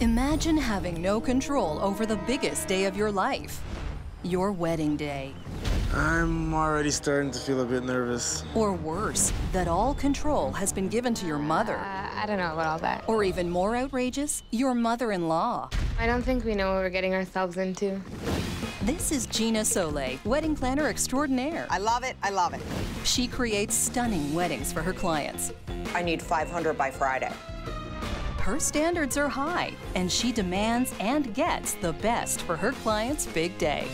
Imagine having no control over the biggest day of your life, your wedding day. I'm already starting to feel a bit nervous. Or worse, that all control has been given to your mother. Uh, I don't know about all that. Or even more outrageous, your mother-in-law. I don't think we know what we're getting ourselves into. This is Gina Sole, wedding planner extraordinaire. I love it, I love it. She creates stunning weddings for her clients. I need 500 by Friday. Her standards are high, and she demands and gets the best for her client's big day.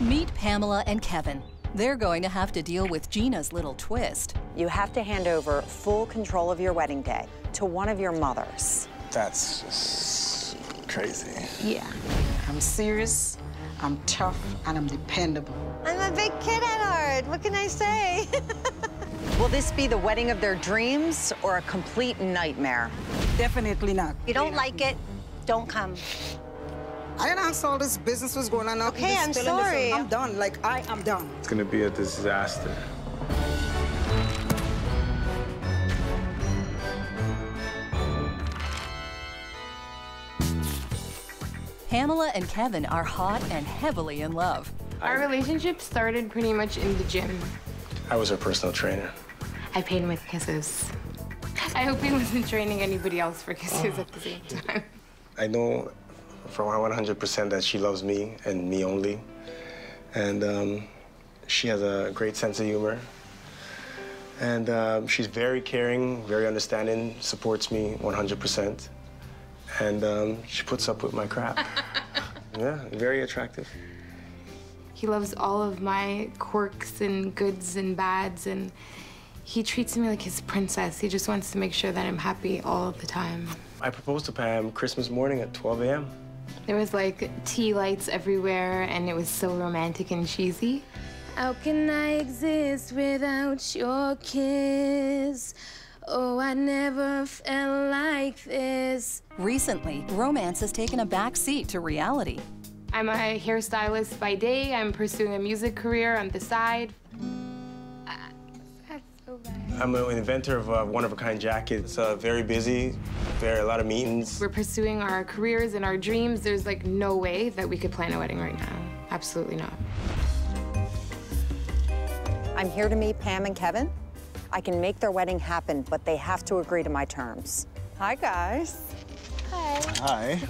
Meet Pamela and Kevin. They're going to have to deal with Gina's little twist. You have to hand over full control of your wedding day to one of your mothers. That's just crazy. Yeah. I'm serious, I'm tough, and I'm dependable. I'm a big kid at heart. What can I say? Will this be the wedding of their dreams or a complete nightmare? Definitely not. If you don't like it, don't come. I announced all this business was going on. Okay, I'm sorry. I'm done. Like, I am done. It's gonna be a disaster. Pamela and Kevin are hot and heavily in love. Our relationship started pretty much in the gym. I was her personal trainer. I paid him with kisses. I hope he wasn't training anybody else for kisses at the same time. I know for 100% that she loves me and me only. And um, she has a great sense of humor. And um, she's very caring, very understanding, supports me 100%. And um, she puts up with my crap. yeah, very attractive. He loves all of my quirks and goods and bads, and he treats me like his princess. He just wants to make sure that I'm happy all the time. I proposed to Pam Christmas morning at 12 a.m. There was like tea lights everywhere, and it was so romantic and cheesy. How can I exist without your kiss? Oh, I never felt like this. Recently, romance has taken a back seat to reality. I'm a hairstylist by day. I'm pursuing a music career on the side. Uh, that's so bad. I'm an inventor of a one-of-a-kind jacket. It's uh, very busy, very a lot of meetings. We're pursuing our careers and our dreams. There's like no way that we could plan a wedding right now. Absolutely not. I'm here to meet Pam and Kevin. I can make their wedding happen, but they have to agree to my terms. Hi, guys. Hi. Hi.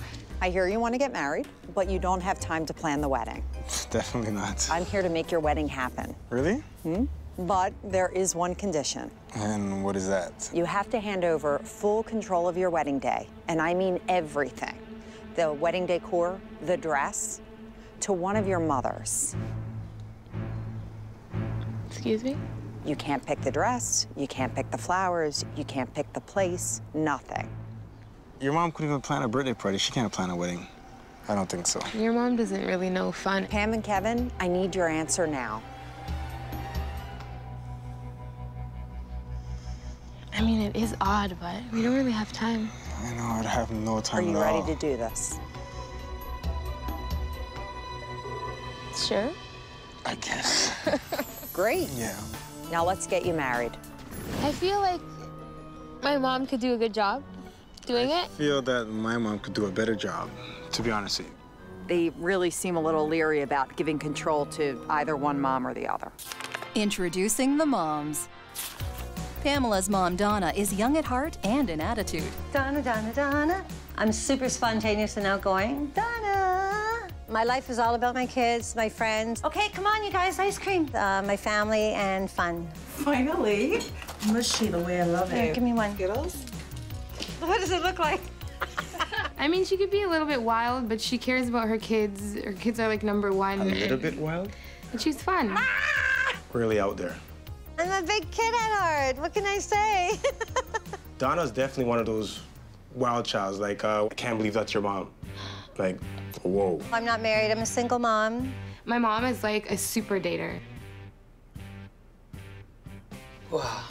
I hear you want to get married, but you don't have time to plan the wedding. Definitely not. I'm here to make your wedding happen. Really? Hmm? But there is one condition. And what is that? You have to hand over full control of your wedding day, and I mean everything. The wedding decor, the dress, to one of your mothers. Excuse me? You can't pick the dress, you can't pick the flowers, you can't pick the place, nothing. Your mom couldn't even plan a birthday party. She can't plan a wedding. I don't think so. Your mom doesn't really know fun. Pam and Kevin, I need your answer now. I mean, it is odd, but we don't really have time. I know, I'd have no Are time you at ready all. to do this? Sure. I guess. Great. yeah. Now let's get you married. I feel like my mom could do a good job doing I it. feel that my mom could do a better job, to be honest with you. They really seem a little leery about giving control to either one mom or the other. Introducing the moms. Pamela's mom, Donna, is young at heart and in attitude. Donna, Donna, Donna. I'm super spontaneous and outgoing. Donna. My life is all about my kids, my friends. Okay, come on, you guys, ice cream. Uh, my family and fun. Finally. Mushy the way I love Here, it. give me one. Skittles? What does it look like? I mean, she could be a little bit wild, but she cares about her kids. Her kids are like number one. A little and- bit wild? And she's fun. Really out there. I'm a big kid at heart. What can I say? Donna's definitely one of those wild childs. Like, uh, I can't believe that's your mom. Like, whoa. I'm not married. I'm a single mom. My mom is like a super dater. Wow.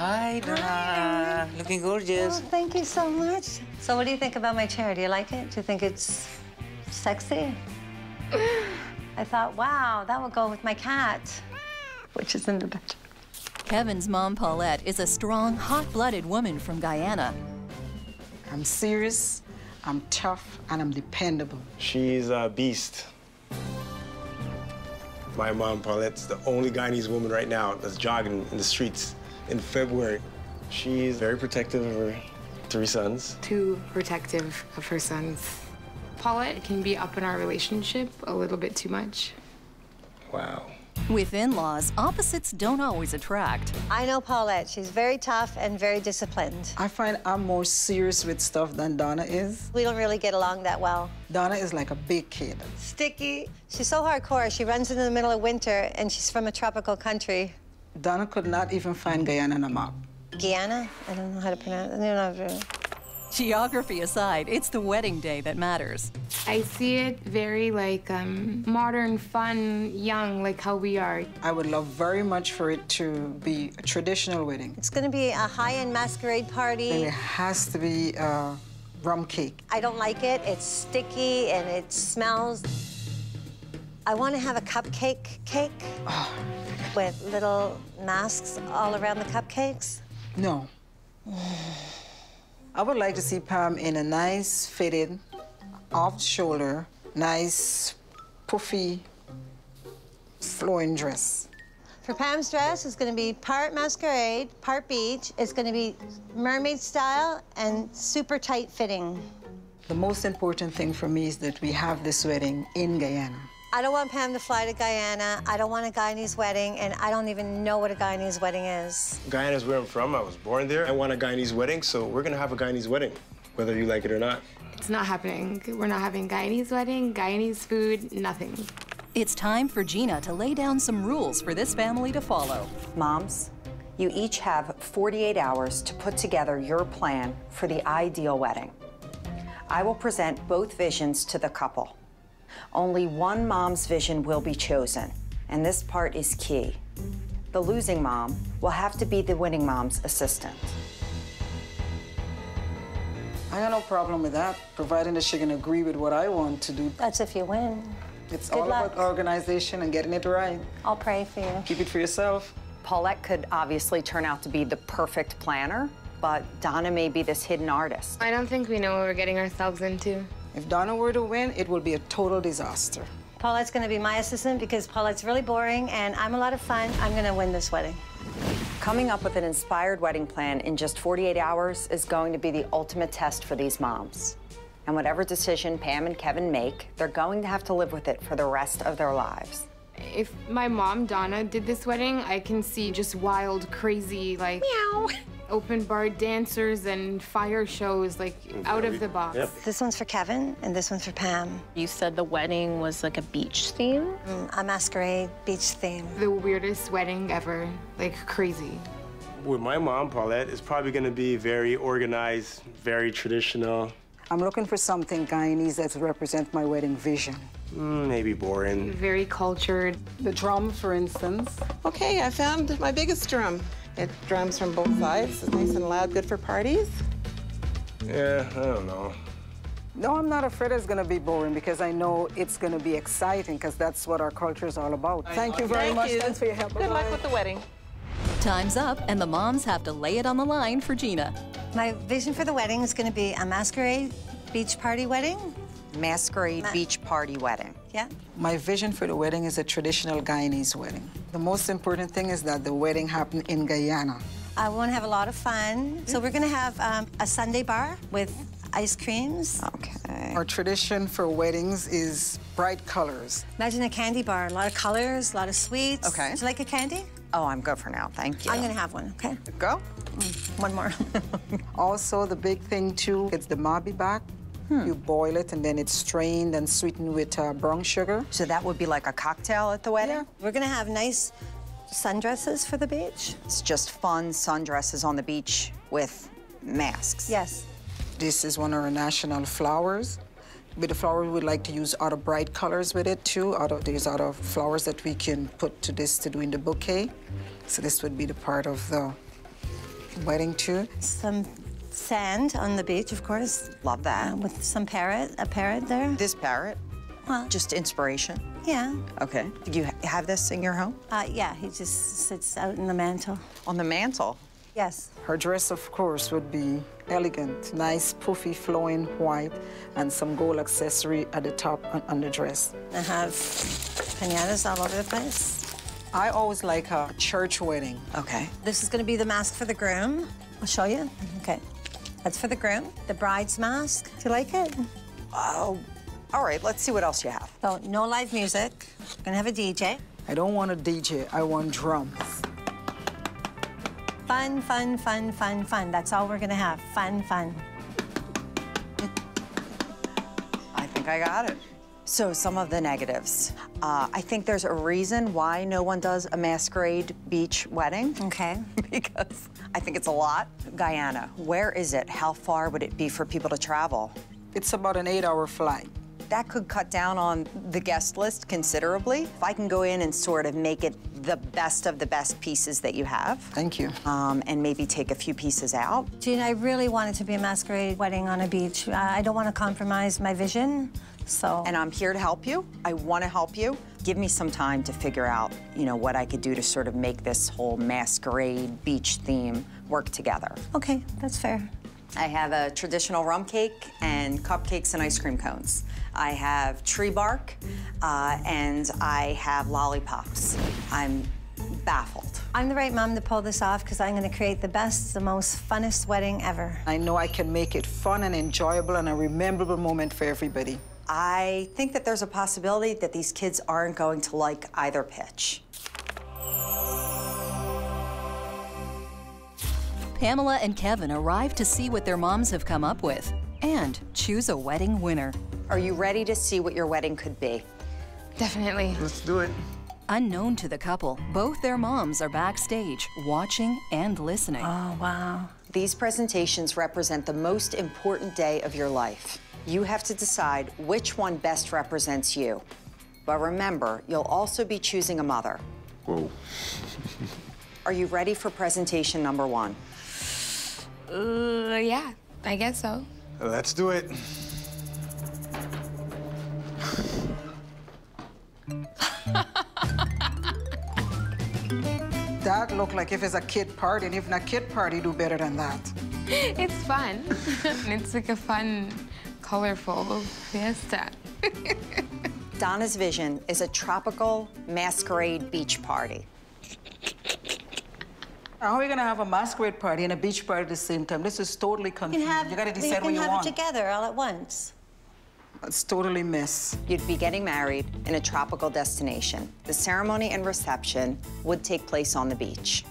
Hi, Donna. Looking Oh, gorgeous. thank you so much. So what do you think about my chair? Do you like it? Do you think it's sexy? I thought, wow, that would go with my cat, which is in the bedroom. Kevin's mom, Paulette, is a strong, hot blooded woman from Guyana. I'm serious, I'm tough, and I'm dependable. She's a beast. My mom, Paulette's the only Guyanese woman right now that's jogging in the streets in February. She's very protective of her three sons. Too protective of her sons. Paulette can be up in our relationship a little bit too much. Wow. With in laws, opposites don't always attract. I know Paulette. She's very tough and very disciplined. I find I'm more serious with stuff than Donna is. We don't really get along that well. Donna is like a big kid. Sticky. She's so hardcore. She runs in the middle of winter, and she's from a tropical country. Donna could not even find Guyana on a map. Guyana? I don't know how to pronounce it. I don't know. Geography aside, it's the wedding day that matters. I see it very like um, modern, fun, young, like how we are. I would love very much for it to be a traditional wedding. It's going to be a high-end masquerade party. And it has to be a rum cake. I don't like it. It's sticky and it smells. I want to have a cupcake cake oh. with little masks all around the cupcakes. No. I would like to see Pam in a nice fitted, off-shoulder, nice, puffy, flowing dress. For Pam's dress, it's going to be part masquerade, part beach. It's going to be mermaid style and super tight fitting. The most important thing for me is that we have this wedding in Guyana. I don't want Pam to fly to Guyana. I don't want a Guyanese wedding, and I don't even know what a Guyanese wedding is. Guyana's where I'm from. I was born there. I want a Guyanese wedding, so we're gonna have a Guyanese wedding, whether you like it or not. It's not happening. We're not having Guyanese wedding, Guyanese food, nothing. It's time for Gina to lay down some rules for this family to follow. Moms, you each have 48 hours to put together your plan for the ideal wedding. I will present both visions to the couple. Only one mom's vision will be chosen, and this part is key. The losing mom will have to be the winning mom's assistant. I got no problem with that, providing that she can agree with what I want to do. That's if you win. It's Good all luck. about organization and getting it right. I'll pray for you. Keep it for yourself. Paulette could obviously turn out to be the perfect planner, but Donna may be this hidden artist. I don't think we know what we're getting ourselves into. If Donna were to win, it would be a total disaster. Paulette's going to be my assistant because Paulette's really boring and I'm a lot of fun. I'm going to win this wedding. Coming up with an inspired wedding plan in just 48 hours is going to be the ultimate test for these moms. And whatever decision Pam and Kevin make, they're going to have to live with it for the rest of their lives. If my mom, Donna, did this wedding, I can see just wild, crazy, like meow, open bar dancers and fire shows, like out of the box. Yep. This one's for Kevin and this one's for Pam. You said the wedding was like a beach theme. Mm, A masquerade beach theme. The weirdest wedding ever, like crazy. With my mom, Paulette, it's probably gonna be very organized, very traditional, I'm looking for something Guyanese that represents my wedding vision. mm, maybe boring. Very cultured. The drum, for instance. Okay, I found my biggest drum. It drums from both sides. It's nice and loud, good for parties. Yeah, I don't know. No, I'm not afraid it's going to be boring because I know it's going to be exciting because that's what our culture is all about. Thank you very Thank much. you. Thanks for your help. Good luck Bye-bye. with the wedding. Time's up, and the moms have to lay it on the line for Gina. My vision for the wedding is going to be a masquerade beach party wedding. Masquerade Ma- beach party wedding. Yeah. My vision for the wedding is a traditional Guyanese wedding. The most important thing is that the wedding happened in Guyana. I want to have a lot of fun. So we're going to have um, a sundae bar with ice creams. Okay. Our tradition for weddings is bright colors. Imagine a candy bar, a lot of colors, a lot of sweets. Okay. Would you like a candy? Oh, I'm good for now. Thank you. I'm going to have one, okay? go. One more. Also, the big thing too is the mauby back. You boil it and then it's strained and sweetened with uh, brown sugar. So that would be like a cocktail at the wedding? we're going to have nice sundresses for the beach. It's just fun sundresses on the beach with masks. Yes. This is one of our national flowers. With the flower, we would like to use other bright colors with it too. Out of there's other flowers that we can put to this to do in the bouquet. So this would be the part of the wedding too. Some sand on the beach, of course, Love that. with some parrot, a parrot there. This parrot, Well, just inspiration. Yeah. Okay. Do you have this in your home? Uh, yeah, he just sits out in the mantle. On the mantle? Yes. Her dress, of course, would be elegant, nice, puffy, flowing white, and some gold accessory at the top on, on the dress. I have pinatas all over the place. I always like a church wedding. Okay. This is going to be the mask for the groom. I'll show you. Okay. That's for the groom. The bride's mask. Do you like it? Oh, all right, let's see what else you have. So, no live music. Gonna have a DJ. I don't want a DJ, I want drums. Fun, fun, fun, fun, fun. That's all we're gonna have. Fun, fun. I think I got it. So, some of the negatives. Uh, I think there's a reason why no one does a masquerade beach wedding. Okay. because I think it's a lot. Guyana, where is it? How far would it be for people to travel? It's about an eight-hour flight. That could cut down on the guest list considerably. If I can go in and sort of make it the best of the best pieces that you have. Thank you. Um, and maybe take a few pieces out. Gina, I really want it to be a masquerade wedding on a beach. Uh, I don't want to compromise my vision, so. And I'm here to help you. I want to help you. Give me some time to figure out, you know, what I could do to sort of make this whole masquerade beach theme work together. Okay, that's fair. I have a traditional rum cake and cupcakes and ice cream cones. I have tree bark uh, and I have lollipops. I'm baffled. I'm the right mom to pull this off because I'm going to create the best, the most funnest wedding ever. I know I can make it fun and enjoyable and a rememberable moment for everybody. I think that there's a possibility that these kids aren't going to like either pitch. Pamela and Kevin arrive to see what their moms have come up with and choose a wedding winner. Are you ready to see what your wedding could be? Definitely. Let's do it. Unknown to the couple, both their moms are backstage watching and listening. Oh, wow. These presentations represent the most important day of your life. You have to decide which one best represents you. But remember, you'll also be choosing a mother. Whoa. Are you ready for presentation number one? Uh, yeah, I guess so. Let's do it. That look like if it's a kid party, and if not kid party, do better than that. It's fun. it's like a fun, colorful fiesta. Donna's vision is a tropical masquerade beach party. How are we gonna have a masquerade party and a beach party at the same time? This is totally You confusing. can have, you gotta we decide what you want. You can have it together all at once. It's totally mess. You'd be getting married in a tropical destination. The ceremony and reception would take place on the beach.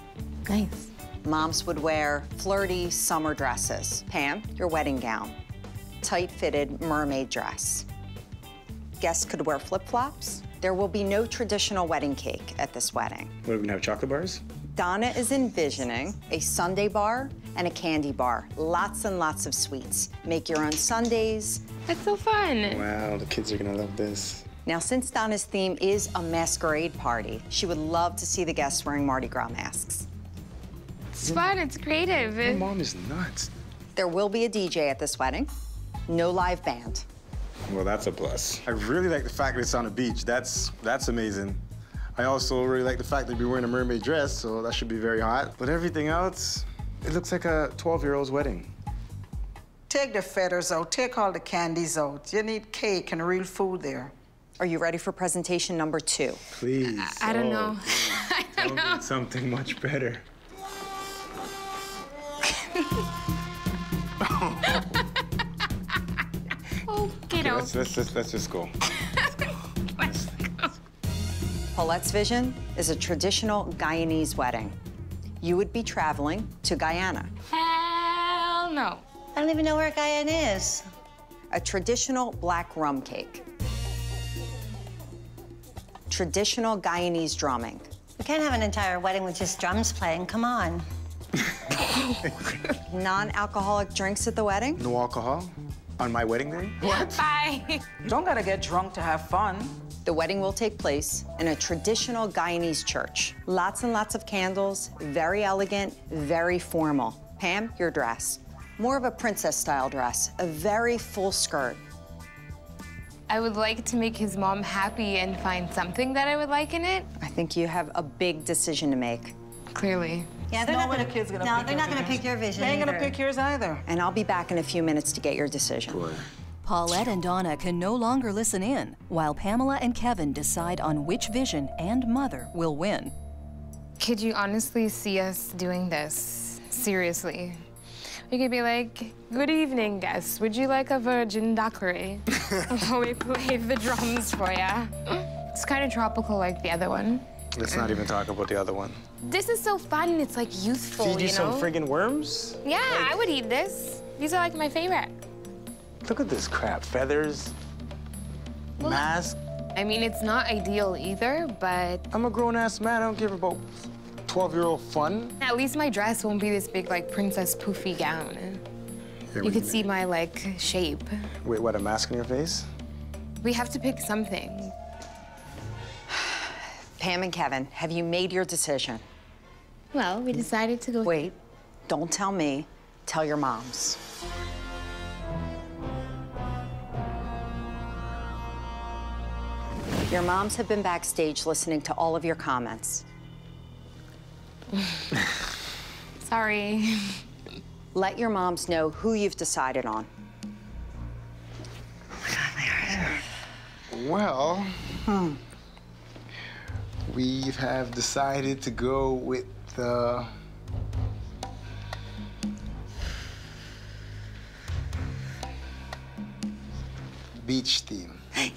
Nice. Moms would wear flirty summer dresses. Pam, your wedding gown. Tight-fitted mermaid dress. Guests could wear flip-flops. There will be no traditional wedding cake at this wedding. What, are we gonna have chocolate bars? Donna is envisioning a sundae bar and a candy bar. Lots and lots of sweets. Make your own sundaes. That's so fun. Wow, the kids are gonna love this. Now, since Donna's theme is a masquerade party, she would love to see the guests wearing Mardi Gras masks. It's fun. It's creative. My mom is nuts. There will be a DJ at this wedding. No live band. Well, that's a plus. I really like the fact that it's on a beach. That's that's amazing. I also really like the fact that you're wearing a mermaid dress, so that should be very hot. But everything else, it looks like a 12-year-old's wedding. Take the feathers out, take all the candies out. You need cake and real food there. Are you ready for presentation number two? Please. I don't oh, know. I don't know. something much better. Okay, no. Let's, let's, just, let's just go. Paulette's vision is a traditional Guyanese wedding. You would be traveling to Guyana. Hell no. I don't even know where Guyana is. A traditional black rum cake. Traditional Guyanese drumming. We can't have an entire wedding with just drums playing. Come on. Non-alcoholic drinks at the wedding. No alcohol on my wedding day? Bye. You don't gotta get drunk to have fun. The wedding will take place in a traditional Guyanese church. Lots and lots of candles, very elegant, very formal. Pam, your dress. More of a princess style dress, a very full skirt. I would like to make his mom happy and find something that I would like in it. I think you have a big decision to make. Clearly. Yeah, they're No not way gonna, the kid's gonna no, pick they're your not gonna vision. pick your vision. They ain't gonna pick yours either. And I'll be back in a few minutes to get your decision. Paulette and Donna can no longer listen in, while Pamela and Kevin decide on which vision and mother will win. Could you honestly see us doing this? Seriously. We could be like, good evening, guests. Would you like a virgin daiquiri? While we play the drums for ya. It's kind of tropical like the other one. Let's not even talk about the other one. This is so fun. It's like youthful, Feed you, you some friggin' worms? yeah, I would eat this. These are like my favorite. Look at this crap. Feathers, mask. I mean, it's not ideal either, but I'm a grown ass man. I don't give about 12 year old fun. at least my dress won't be this big, like, princess poofy gown. Here You could see my, like, shape. Wait, what? A mask on your face? We have to pick something. Pam and Kevin, have you made your decision? Well, we decided to go. Wait, don't tell me. Tell your moms. Your moms have been backstage listening to all of your comments. Sorry. Let your moms know who you've decided on. Well, hmm. We have decided to go with the. Beach theme. Yeah!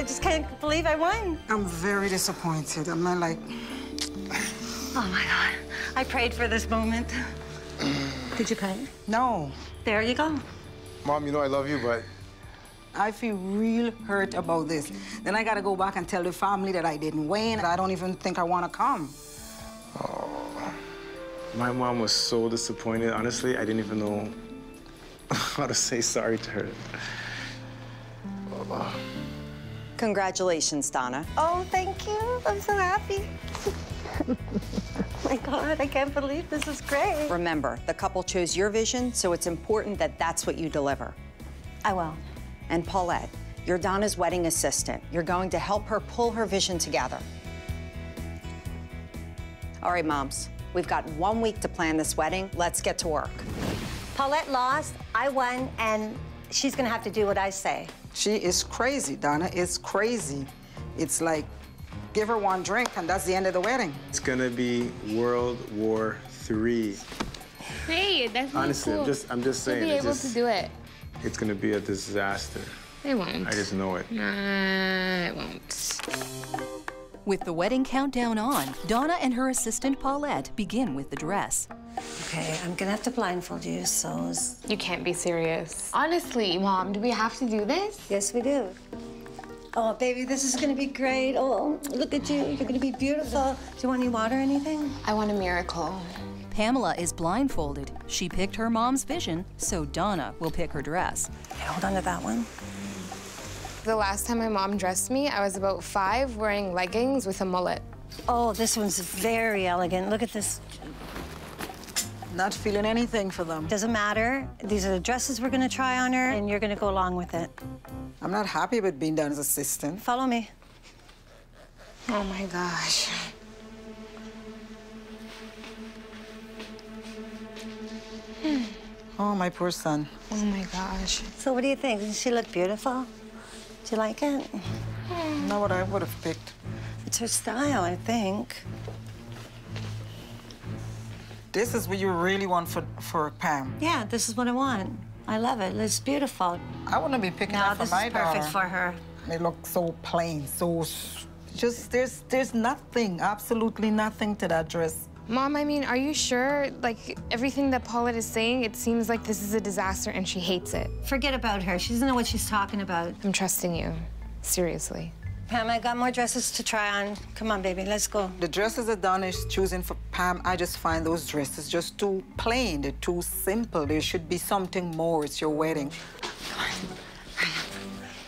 I just can't believe I won. I'm very disappointed. I'm not like, Oh my God. I prayed for this moment. Did you pray? no. There you go. Mom, you know I love you, but I feel real hurt about this. Then I gotta go back and tell the family that I didn't win. I don't even think I wanna come. Oh. my mom was so disappointed. Honestly, I didn't even know how to say sorry to her. Congratulations, Donna. Oh, thank you. I'm so happy. Oh my God, I can't believe this is great. Remember, the couple chose your vision, so it's important that that's what you deliver. I will. And Paulette, you're Donna's wedding assistant. You're going to help her pull her vision together. All right, moms, we've got one week to plan this wedding. Let's get to work. Paulette lost, I won, and she's gonna have to do what I say. She is crazy, Donna is crazy. It's like, give her one drink and that's the end of the wedding. It's gonna be World War III. Hey, that's really Honestly, cool. I'm just, I'm just saying. You'll be able just- to do it. It's gonna be a disaster. It won't. I just know it. Nah, it won't. With the wedding countdown on, Donna and her assistant Paulette begin with the dress. Okay, I'm gonna have to blindfold you, so. You can't be serious. Honestly, Mom, do we have to do this? Yes, we do. Oh, baby, this is gonna be great. Oh, look at you. You're gonna be beautiful. Do you want any water or anything? I want a miracle. Pamela is blindfolded. She picked her mom's vision, so Donna will pick her dress. Okay, hold on to that one. The last time my mom dressed me, I was about five wearing leggings with a mullet. Oh, this one's very elegant. Look at this. Not feeling anything for them. Doesn't matter. These are the dresses we're gonna try on her, and you're gonna go along with it. I'm not happy with being Donna's assistant. Follow me. Oh my gosh. Oh, my poor son. Oh my gosh. So what do you think? Does she look beautiful? Do you like it? Not what I would have picked. It's her style, I think. This is what you really want for, for Pam. Yeah, this is what I want. I love it. It's beautiful. I wouldn't be picking No, that for this is perfect for her. They look so plain, so just there's there's nothing, absolutely nothing to that dress. Mom, I mean, are you sure? Like, everything that Paulette is saying, it seems like this is a disaster and she hates it. Forget about her. She doesn't know what she's talking about. I'm trusting you. Seriously. Pam, I got more dresses to try on. Come on, baby, let's go. The dresses that Donna is choosing for Pam, I just find those dresses just too plain. They're too simple. There should be something more. It's your wedding.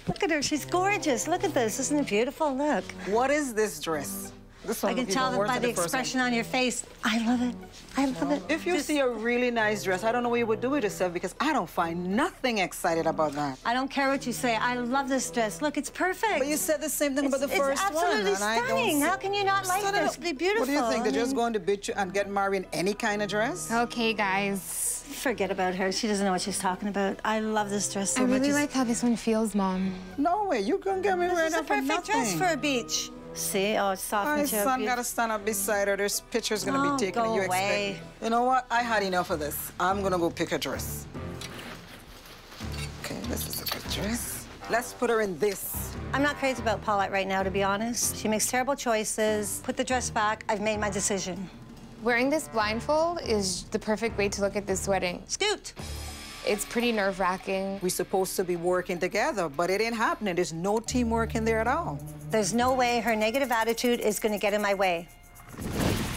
Look at her. She's gorgeous. Look at this. Isn't it beautiful? Look. What is this dress? This I can tell even that by the the expression on your face. I love it. I love it. If you Just- see a really nice dress, I don't know what you would do with yourself because I don't find nothing excited about that. I don't care what you say. I love this dress. Look, it's perfect. But you said the same thing It's- about the first one. It's absolutely and stunning. How can you not like Stunning. this? It'd be beautiful. What do you think? They're I just mean- going to bitch you and get married in any kind of dress? Okay, guys. Forget about her. She doesn't know what she's talking about. I love this dress so much. I really It's- like how this one feels, Mom. No way. You can get me This right is a perfect dress for a beach. See? Oh, it's soft My material. son got to stand up beside her. There's pictures going to Oh, be taken. and go you away. expect. You know what? I had enough of this. I'm going to go pick a dress. Okay, this is a good dress. Let's put her in this. I'm not crazy about Paulette right now, to be honest. She makes terrible choices. Put the dress back. I've made my decision. Wearing this blindfold is the perfect way to look at this wedding. Scoot! It's pretty nerve-wracking. We're supposed to be working together, but it ain't happening. There's no teamwork in there at all. There's no way her negative attitude is going to get in my way.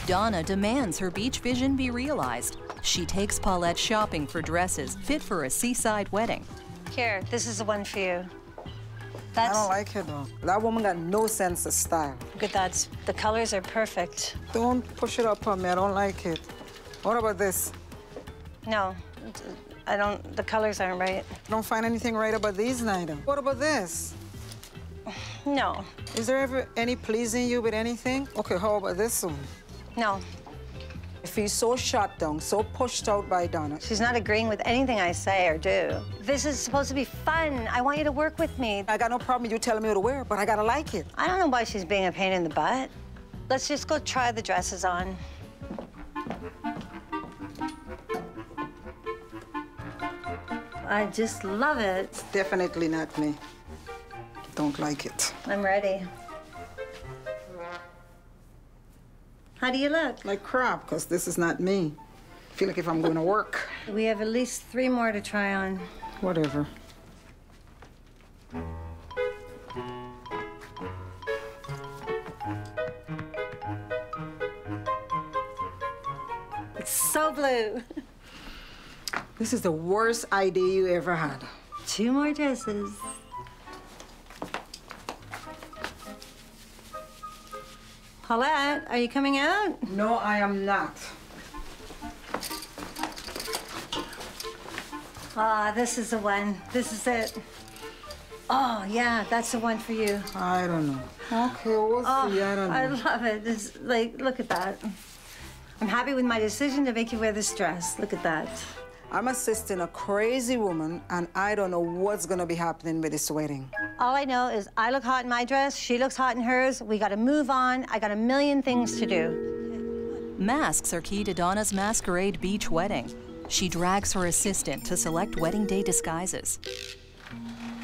Donna demands her beach vision be realized. She takes Paulette shopping for dresses fit for a seaside wedding. Here, this is the one for you. I don't like it though. That woman got no sense of style. good. That's the colors are perfect. Don't push it up on me. I don't like it. What about this? No, I don't. The colors aren't right. Don't find anything right about these neither. What about this? No, Is there ever any pleasing you with anything? Okay, how about this one? no. If he's so shot down, so pushed out by Donna, She's not agreeing with anything I say or do. This is supposed to be fun. I want you to work with me. I got no problem with you telling me what to wear, but I gotta like it. I don't know why she's being a pain in the butt. Let's just go try the dresses on. I just love it. Definitely not me. Don't like it. I'm ready. How do you look? Like crap, because this is not me. I feel like if I'm going to work. We have at least three more to try on. Whatever. It's so blue. This is the worst idea you ever had. Two more dresses. Paulette, are you coming out? No, I am not. Ah, this is the one. This is it. Oh, yeah, that's the one for you. I don't know. Okay, we'll Oh, see. I don't know. I love it. It's like, look at that. I'm happy with my decision to make you wear this dress. Look at that. I'm assisting a crazy woman, and I don't know what's gonna be happening with this wedding. All I know is I look hot in my dress, she looks hot in hers. We gotta move on. I got a million things to do. Masks are key to Donna's masquerade beach wedding. She drags her assistant to select wedding day disguises.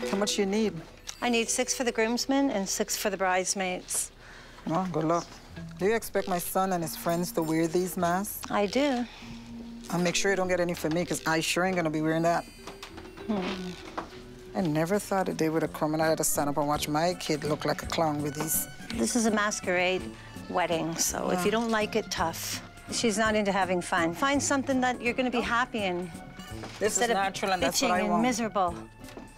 How much you need? I need six for the groomsmen and six for the bridesmaids. Well, good luck. Do you expect my son and his friends to wear these masks? I do. And make sure you don't get any for me, because I sure ain't gonna be wearing that. Hmm. I never thought a day would have come and I had to stand up and watch my kid look like a clown with these. This is a masquerade wedding, so if you don't like it, tough. She's not into having fun. Find something that you're gonna be happy in This instead is of natural, and that's what bitching I and miserable.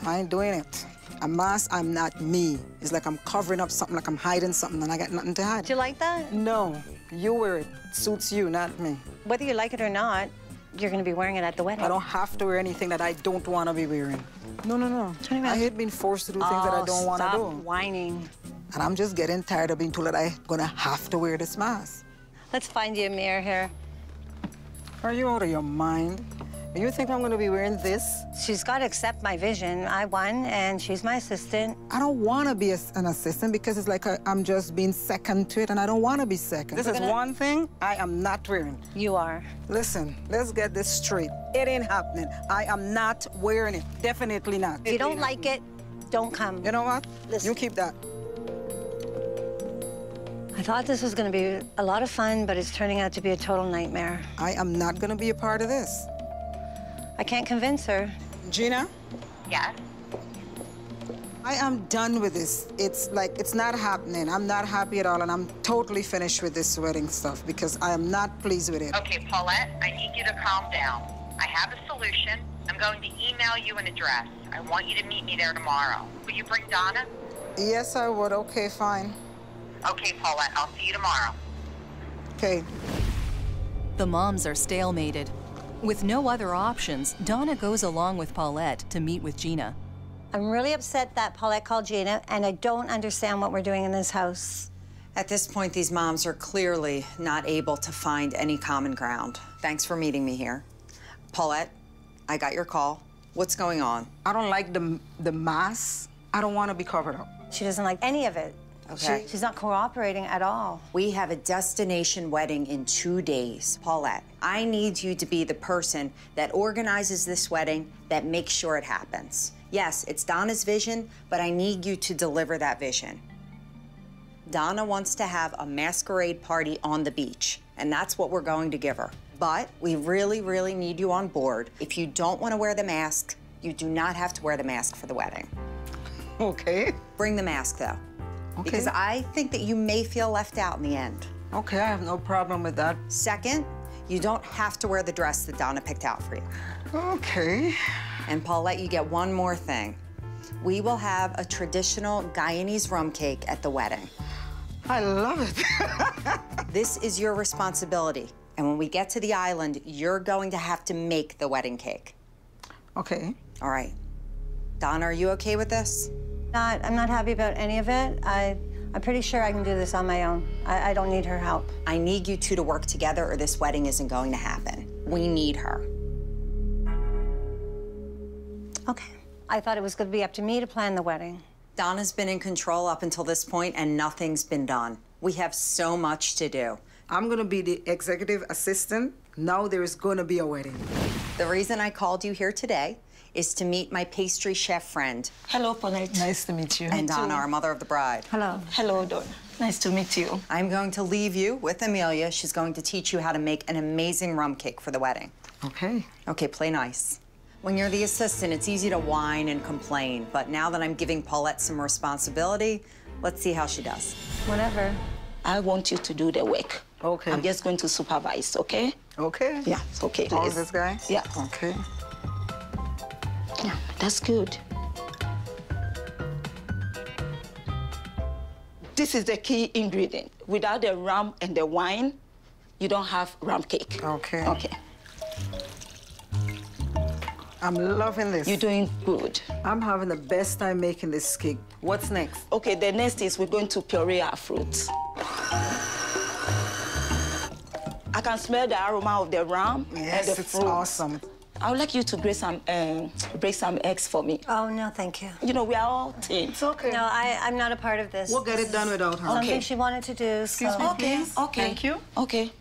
I ain't doing it. A mask, I'm not me. It's like I'm covering up something, like I'm hiding something, and I got nothing to hide. Do you like that? No, you wear it. Suits you, not me. Whether you like it or not, you're gonna be wearing it at the wedding. I don't have to wear anything that I don't want to be wearing. No, no, no. I hate being forced to do things that I Oh, don't want to do. whining. And I'm just getting tired of being told that I'm gonna have to wear this mask. Let's find you a mirror here. Are you out of your mind? You think I'm gonna be wearing this? She's got to accept my vision. I won, and she's my assistant. I don't want to be a, an assistant because it's like i I'm just being second to it, and I don't want to be second. This We're is gonna- one thing I am not wearing. You are. Listen, let's get this straight. It ain't happening. I am not wearing it. Definitely not. If you don't like it, don't come. You know what? Listen. You keep that. I thought this was going to be a lot of fun, but it's turning out to be a total nightmare. I am not gonna be a part of this. I can't convince her. Gina, Yeah? I am done with this. It's like, it's not happening. I'm not happy at all, and I'm totally finished with this wedding stuff because I am not pleased with it. Okay, Paulette, I need you to calm down. I have a solution. I'm going to email you an address. I want you to meet me there tomorrow. Will you bring Donna? Yes, I would. Okay, fine. Okay, Paulette, I'll see you tomorrow. Okay. The moms are stalemated. With no other options, Donna goes along with Paulette to meet with Gina. I'm really upset that Paulette called Gina, and I don't understand what we're doing in this house. At this point, these moms are clearly not able to find any common ground. Thanks for meeting me here. Paulette, I got your call. What's going on? I don't like the, the mass. I don't want to be covered up. She doesn't like any of it. Okay. She- she's not cooperating at all. We have a destination wedding in two days. Paulette, I need you to be the person that organizes this wedding, that makes sure it happens. Yes, it's Donna's vision, but I need you to deliver that vision. Donna wants to have a masquerade party on the beach, and that's what we're going to give her. But we really, really need you on board. If you don't want to wear the mask, you do not have to wear the mask for the wedding. Okay. Bring the mask, though. Because I think that you may feel left out in the end. Okay, I have no problem with that. Second, you don't have to wear the dress that Donna picked out for you. Okay. And Paulette, you get one more thing. We will have a traditional Guyanese rum cake at the wedding. I love it. This is your responsibility. And when we get to the island, you're going to have to make the wedding cake. Okay. All right. Donna, are you okay with this? Not, I'm not happy about any of it. I, I'm pretty sure I can do this on my own. I, I don't need her help. I need you two to work together or this wedding isn't going to happen. We need her. Okay. I thought it was going to be up to me to plan the wedding. Donna's been in control up until this point and nothing's been done. We have so much to do. I'm going to be the executive assistant. Now there's going to be a wedding. The reason I called you here today is to meet my pastry chef friend. Hello, Paulette. Nice to meet you. And Donna, our mother of the bride. Hello. Hello, Donna. Nice to meet you. I'm going to leave you with Amelia. She's going to teach you how to make an amazing rum cake for the wedding. Okay. Okay, play nice. When you're the assistant, it's easy to whine and complain, but now that I'm giving Paulette some responsibility, let's see how she does. Whatever. I want you to do the work. Okay. I'm just going to supervise, okay? Okay. Yeah, okay. All this guy? Yeah. Okay. Yeah, that's good. This is the key ingredient. Without the rum and the wine, you don't have rum cake. Okay. Okay. I'm loving this. You're doing good. I'm having the best time making this cake. What's next? Okay, the next is we're going to puree our fruits. I can smell the aroma of the rum Yes, and the fruit. Yes, it's fruits. awesome. I would like you to grate some, um, break some eggs for me. Oh, no, thank you. You know, we are all teams. okay. No, I, I'm not a part of this. We'll get it done without her. Something Okay. she wanted to do. Excuse so. me, Okay, please. okay. Thank you. Okay.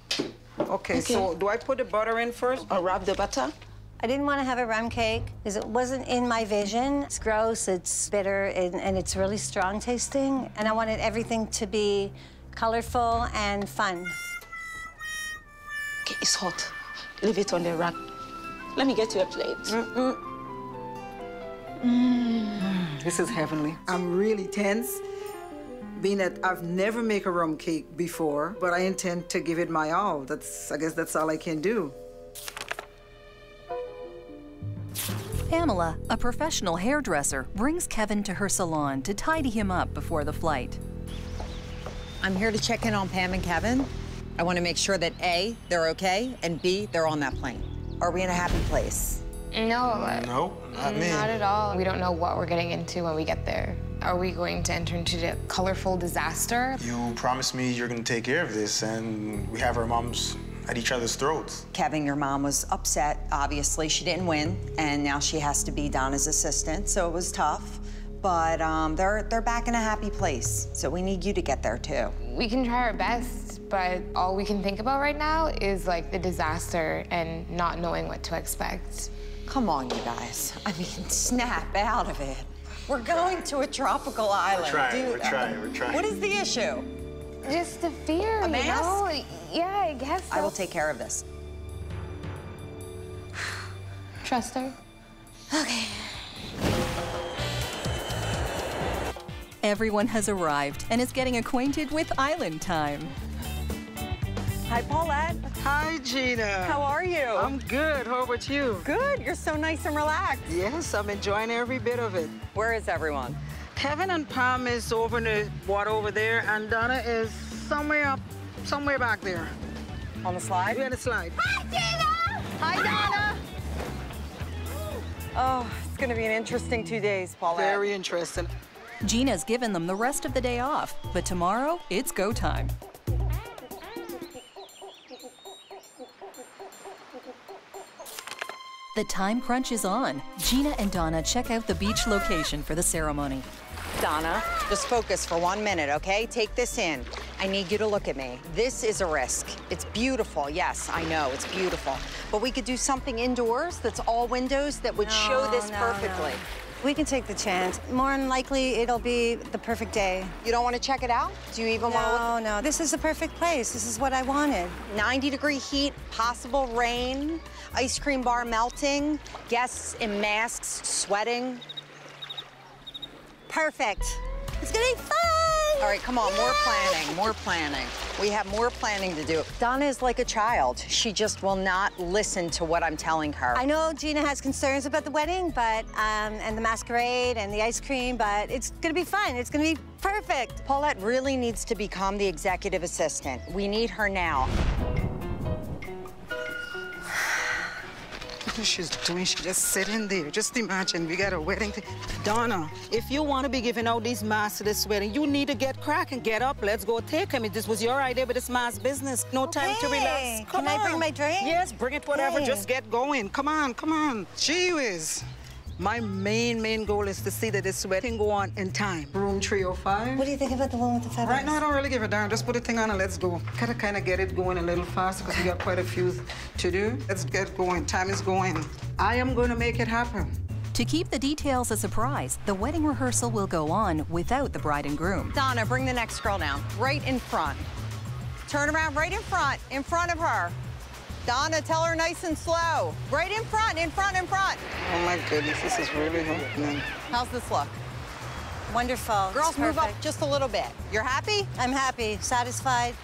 Okay, so do I put the butter in first? Unwrap the butter. I didn't want to have a rum cake because it wasn't in my vision. It's gross, it's bitter, and, and it's really strong tasting. And I wanted everything to be colorful and fun. Okay, it's hot. Leave it on the rack. Let me get you a plate. Mm. This is heavenly. I'm really tense, being that I've never made a rum cake before, but I intend to give it my all. That's, I guess that's all I can do. Pamela, a professional hairdresser, brings Kevin to her salon to tidy him up before the flight. I'm here to check in on Pam and Kevin. I want to make sure that A, they're okay, and B, they're on that plane. Are we in a happy place? No. No, not me. Not at all. We don't know what we're getting into when we get there. Are we going to enter into a colorful disaster? You promised me you're gonna take care of this, and we have our moms at each other's throats. Kevin, your mom was upset. Obviously, she didn't win, and now she has to be Donna's assistant, so it was tough. But um, they're they're back in a happy place, so we need you to get there too. We can try our best, but all we can think about right now is like the disaster and not knowing what to expect. Come on, you guys. I mean, snap out of it. We're going to a tropical island. We're trying, dude. we're trying, we're trying. What is the issue? Just the fear, A you mask? know? Yeah, I guess so. I will take care of this. Trust her. Everyone has arrived and is getting acquainted with island time. Hi, Paulette. Hi, Gina. How are you? I'm good. How about you? good. You're so nice and relaxed. Yes, I'm enjoying every bit of it. Where is everyone? Kevin and Pam is over in the water over there, and Donna is somewhere up, somewhere back there. On the slide? We're on the slide. Hi, Gina! Hi, Donna! Oh, it's gonna be an interesting two days, Paulette. Very interesting. Gina's given them the rest of the day off, but tomorrow it's go time. The time crunch is on. Gina and Donna check out the beach location for the ceremony. Donna, just focus for one minute, okay? Take this in. I need you to look at me. This is a risk. It's beautiful, yes, I know, it's beautiful. But we could do something indoors that's all windows that would show this no, perfectly. no. We can take the chance. More than likely, it'll be the perfect day. You don't want to check it out? Do you even want to? No, no. This is the perfect place. This is what I wanted. 90 degree heat, possible rain, ice cream bar melting, guests in masks sweating. Perfect. It's gonna be fun. All right, come on, more planning, more planning. We have more planning to do. Donna is like a child. She just will not listen to what I'm telling her. I know Gina has concerns about the wedding, but um, and the masquerade and the ice cream, but it's gonna be fun. It's gonna be perfect. Paulette really needs to become the executive assistant. We need her now. What she's doing, she just sitting there. Just imagine, we got a wedding. thing. Donna, if you want to be giving out these masks to this wedding, you need to get cracking, get up, let's go take him. This was your idea, but it's mask business. No time to relax. Come Can I bring my drink? Yes, bring it, whatever. Okay. Just get going. Come on, come on. Gee whiz. My main, main goal is to see that this wedding go on in time. Room 305. What do you think about the one with the feathers? Right now, I don't really give a darn. Just put the thing on and let's go. Gotta kind of get it going a little fast because we got quite a few to do. Let's get going. Time is going. I am going to make it happen. To keep the details a surprise, the wedding rehearsal will go on without the bride and groom. Donna, bring the next girl down. Right in front. Turn around right in front, in front of her. Donna, tell her nice and slow. Right in front, in front, in front. Oh my goodness, this is really happening. How's this look? Wonderful. Girls, move up just a little bit. You're happy? I'm happy, satisfied.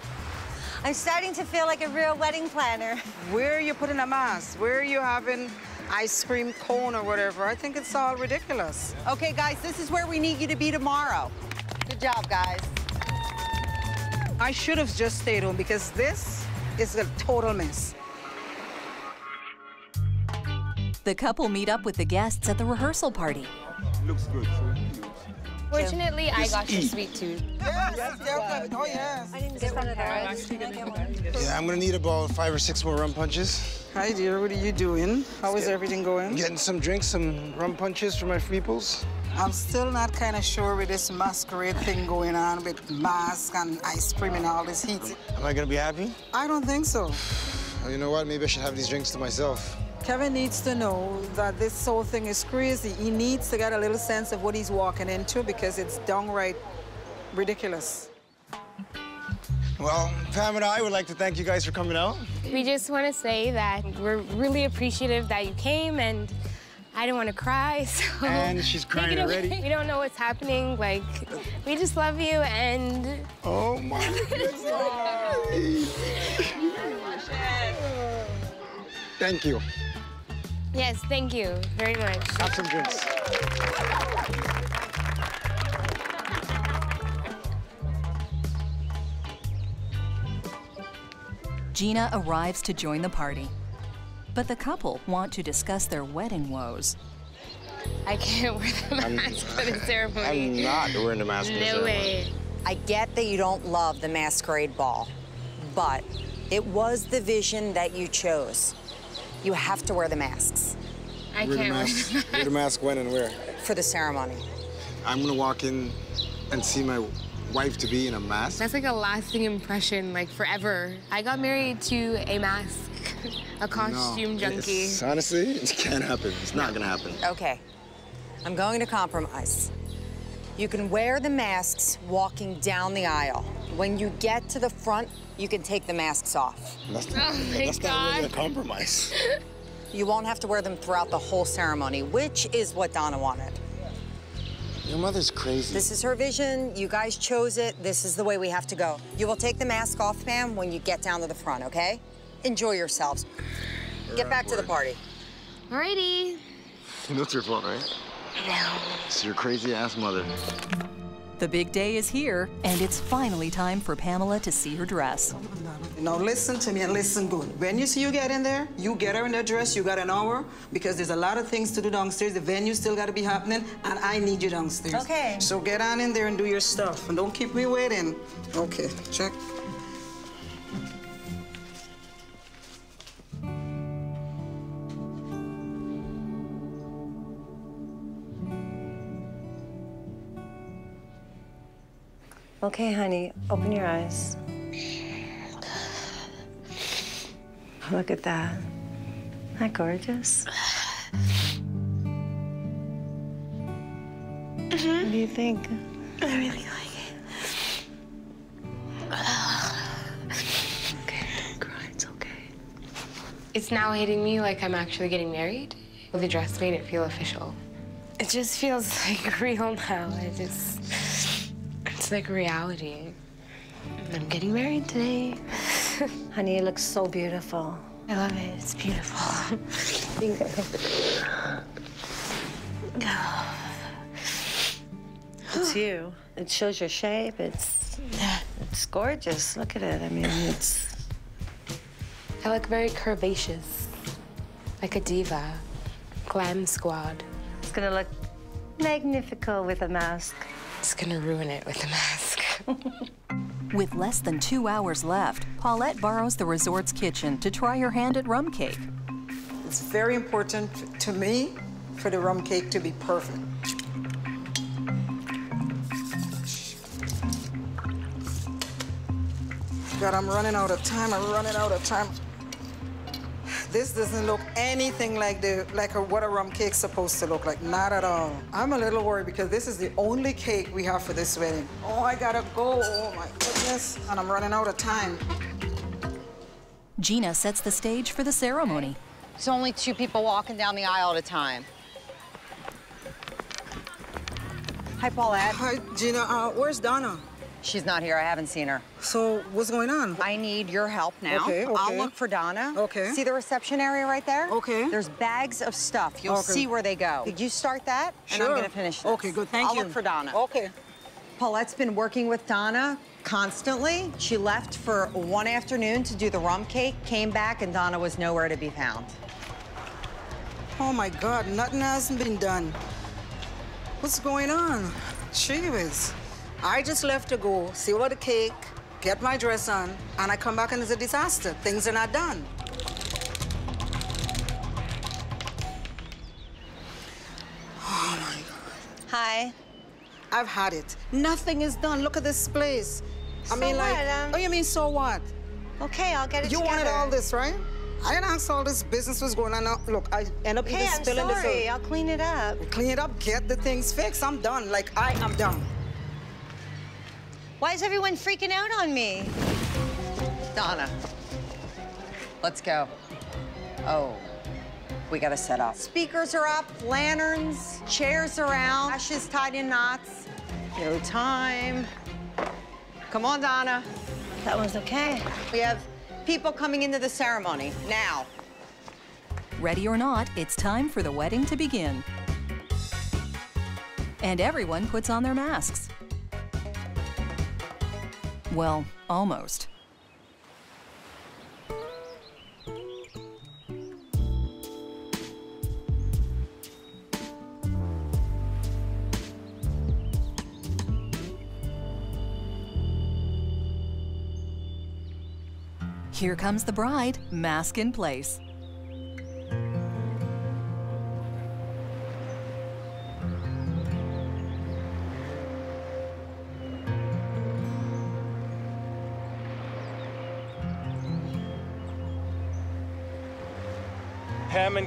I'm starting to feel like a real wedding planner. Where are you putting a mask? Where are you having ice cream cone or whatever? I think it's all ridiculous. Okay, guys, this is where we need you to be tomorrow. Good job, guys. I should have just stayed home because this is a total mess. The couple meet up with the guests at the rehearsal party. Looks good. Fortunately, I Just got your sweet tooth. Yes, definitely. Oh, yes. I didn't get one of those. Can I get one? Yeah, I'm gonna need about five or six more rum punches. Hi, dear. What are you doing? How is everything going? Getting some drinks, some rum punches for my peoples. I'm still not kind of sure with this masquerade thing going on with mask and ice cream and all this heat. Am I gonna be happy? I don't think so. Oh, you know what? Maybe I should have these drinks to myself. Kevin needs to know that this whole thing is crazy. He needs to get a little sense of what he's walking into because it's downright ridiculous. Well, Pam and I would like to thank you guys for coming out. We just want to say that we're really appreciative that you came, and I don't want to cry. So And she's crying it away. already. We don't know what's happening. Like, we just love you, and Oh my goodness. Thank you. Yes, thank you very much. Have some drinks. Gina arrives to join the party. But the couple want to discuss their wedding woes. I can't wear the I'm- mask for the ceremony. I'm not wearing the mask. for the No way. I get that you don't love the masquerade ball, but it was the vision that you chose. You have to wear the masks I Wear can't wear mask. the mask. Wear the mask when and where? for the ceremony. I'm gonna walk in and see my wife to be in a mask. That's like a lasting impression, like forever. I got married to a mask, a costume No, junkie. it's- honestly, it can't happen. It's not gonna happen. Okay, I'm going to compromise. You can wear the masks walking down the aisle. When you get to the front, you can take the masks off. That's oh not, Oh my that's not really a compromise. You won't have to wear them throughout the whole ceremony, which is what Donna wanted. Your mother's crazy. This is her vision. You guys chose it. This is the way we have to go. You will take the mask off, ma'am, when you get down to the front, okay? Enjoy yourselves. Get back to the party. Alrighty. You know it's your fault, right? No. It's your crazy ass mother. The big day is here, and it's finally time for Pamela to see her dress. Now listen to me and listen good. When you see you get in there, you get her in that dress, you got an hour, because there's a lot of things to do downstairs. The venue still got to be happening, and I need you downstairs. Okay. So get on in there and do your stuff, and don't keep me waiting. Okay, check. Okay, honey, open your eyes. Look at that. Isn't that gorgeous? Mm-hmm. What do you think? I really like it. Okay, don't cry. It's okay. It's now hitting me like I'm actually getting married. The dress made it feel official. It just feels like real now. It just, it's like reality. I'm getting married today. Honey, you look so beautiful. I love it. It's beautiful. It's you. It shows your shape. It's it's gorgeous. Look at it. I mean, it's I look very curvaceous, like a diva. Glam squad. it's gonna look magnifical with a mask. It's gonna ruin it with a mask. With less than two hours left, Paulette borrows the resort's kitchen to try her hand at rum cake. It's very important to me for the rum cake to be perfect. God, I'm running out of time. I'm running out of time. This doesn't look anything like the like a, what a rum cake's supposed to look like. Not at all. I'm a little worried because this is the only cake we have for this wedding. Oh, I gotta go. Oh my goodness. And I'm running out of time. Gina sets the stage for the ceremony. There's only two people walking down the aisle at a time. Hi, Paulette. Hi, Gina. Uh, where's Donna? She's not here. I haven't seen her. So what's going on? I need your help now. Okay, okay. I'll look for Donna. Okay. See the reception area right there? Okay. There's bags of stuff. You'll Okay. see where they go. Could you start that? And Sure. I'm gonna finish this. Okay, good. Thank I'll you. look for Donna. Okay. Paulette's been working with Donna constantly. She left for one afternoon to do the rum cake, came back, and Donna was nowhere to be found. Oh my God, nothing hasn't been done. What's going on? Jeez. I just left to go see what the cake, get my dress on, and I come back and it's a disaster. Things are not done. Oh my God. Hi. I've had it. Nothing is done. Look at this place. I So mean, like, um? oh, you mean so what? Okay, I'll get it You together. wanted all this, right? I didn't ask all this business was going on. Now, Look, I end up Okay, even I'm spilling the sorry. I'll clean it up. Clean it up, get the things fixed. I'm done. Like, I am done. Why is everyone freaking out on me? Donna, let's go. Oh, we gotta set up. Speakers are up, lanterns, chairs around, out, ashes tied in knots. No time. Come on, Donna. That one's okay. We have people coming into the ceremony now. Ready or not, it's time for the wedding to begin. And everyone puts on their masks. Well, almost. Here comes the bride, mask in place.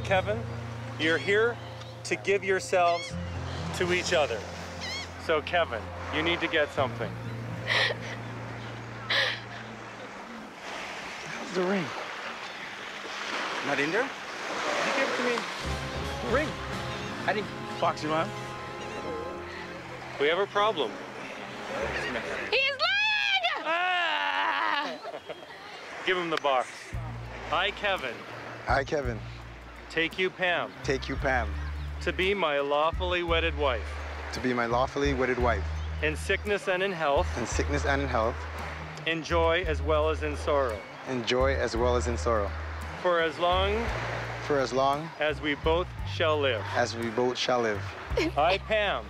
And Kevin, you're here to give yourselves to each other. So, Kevin, you need to get something. How's the ring? Not in there? You give it to me. The ring. I didn't box you out. We have a problem. He's lying! Ah! Give him the box. Hi, Kevin, Hi, Kevin. Take you, Pam, Take you, Pam. to be my lawfully wedded wife, to be my lawfully wedded wife, in sickness and in health, in sickness and in health, in joy as well as in sorrow, in joy as well as in sorrow, for as long for as long as we both shall live. as we both shall live. I, Pam,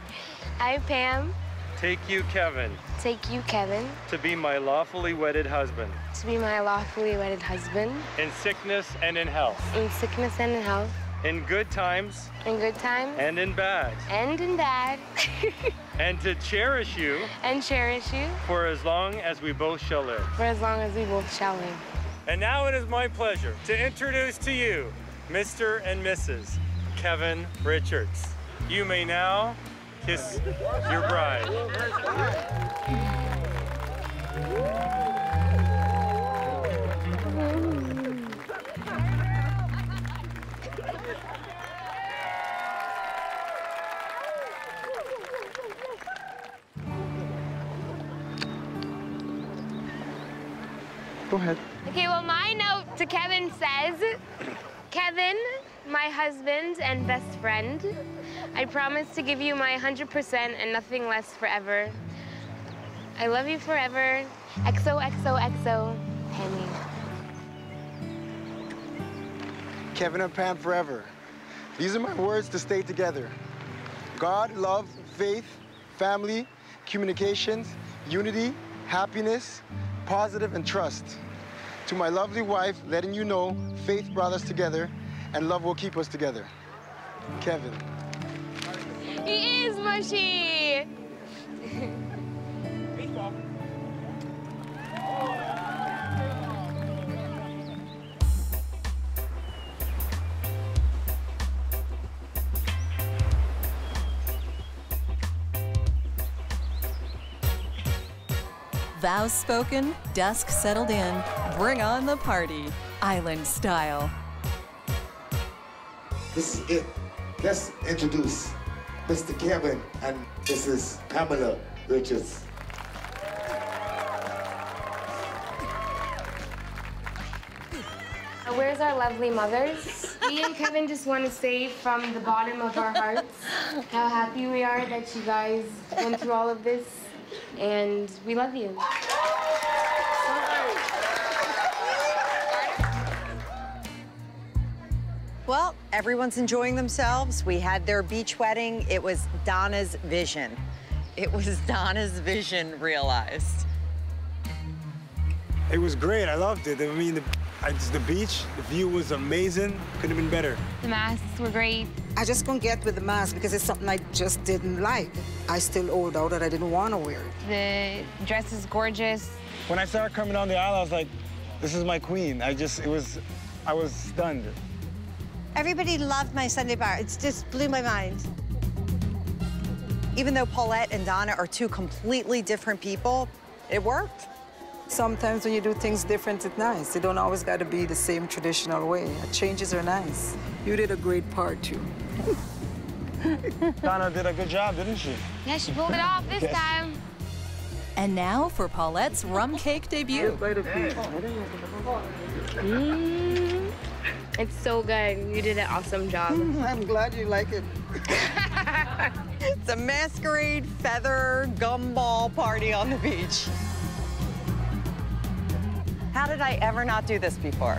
I, Pam, take you, Kevin, take you, Kevin, to be my lawfully wedded husband, to be my lawfully wedded husband, in sickness and in health, in sickness and in health, in good times in good times and in bad, and in bad, and to cherish you and cherish you for as long as we both shall live. for as long as we both shall live. And now it is my pleasure to introduce to you Mr. and Mrs. Kevin Richards. You may now kiss your bride. Go ahead. Okay, well, my note to Kevin says, Kevin, my husband and best friend, I promise to give you my 100% and nothing less forever. I love you forever. XOXOXO, Penny. Kevin and Pam forever. These are my words to stay together. God, love, faith, family, communications, unity, happiness, positive, and trust. To my lovely wife, letting you know faith brought us together and love will keep us together. Kevin. He is mushy. Vows spoken, dusk settled in. Bring on the party, island style. This is it. Let's introduce Mr. Kevin and Mrs. Pamela Richards. Where's our lovely mothers? Me and Kevin just want to say from the bottom of our hearts how happy we are that you guys went through all of this, and we love you. Well, everyone's enjoying themselves. We had their beach wedding. It was Donna's vision. It was Donna's vision realized. It was great. I loved it. I mean, the, I just, the beach, the view was amazing. Couldn't have been better. The masks were great. I just couldn't get with the mask because it's something I just didn't like. I still owed out that I didn't want to wear it. The dress is gorgeous. When I started coming down the aisle, I was like, this is my queen. I just, it was, I was stunned. Everybody loved my sundae bar. It just blew my mind. Even though Paulette and Donna are two completely different people, it worked. Sometimes when you do things different, it's nice. They don't always got to be the same traditional way. Changes are nice. You did a great part, too. Donna did a good job, didn't she? Yeah, she pulled it off this Yes. time. And now for Paulette's rum cake debut. Mm. It's so good. You did an awesome job. I'm glad you like it. It's a masquerade feather gumball party on the beach. How did I ever not do this before?